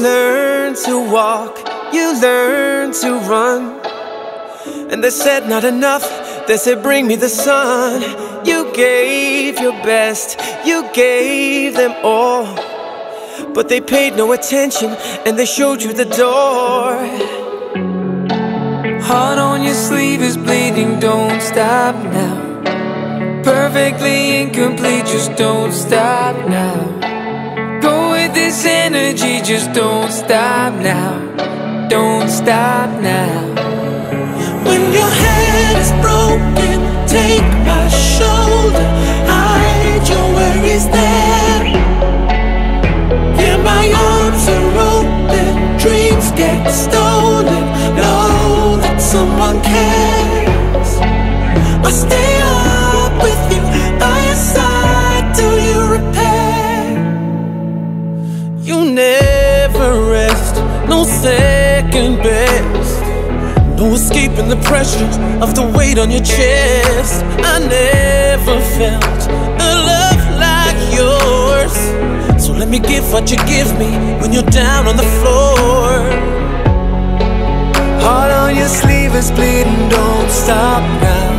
learn to walk, you learn to run. And they said, Not enough. They said, Bring me the sun. You gave your best, you gave them all. But they paid no attention and they showed you the door. Heart on your sleeve is bleeding, don't stop now. Perfectly incomplete, just don't stop now. This energy, just don't stop now. Don't stop now. When your head is broken, take my shoulder. Hide your worries there. Yeah, my arms are open. Dreams get stolen. Know that someone cares. I'll stay no second best. No escaping the pressure of the weight on your chest. I never felt a love like yours. So let me give what you give me when you're down on the floor. Heart on your sleeve is bleeding, don't stop now.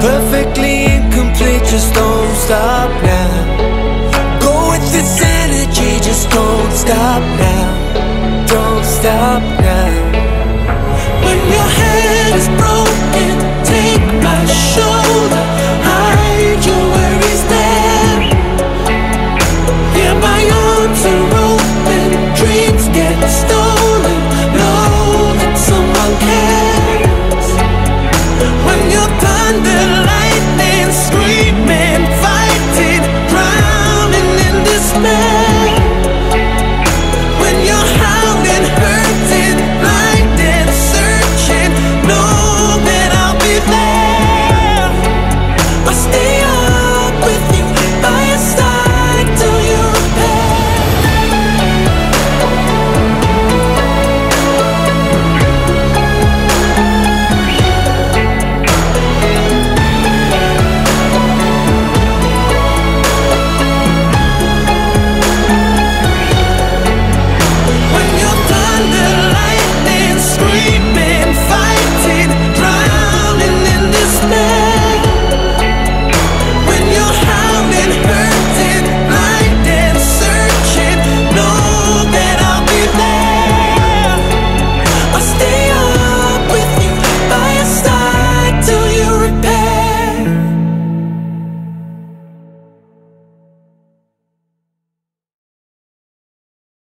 Perfectly incomplete, just don't stop now. Go with this energy, just don't stop now. Stop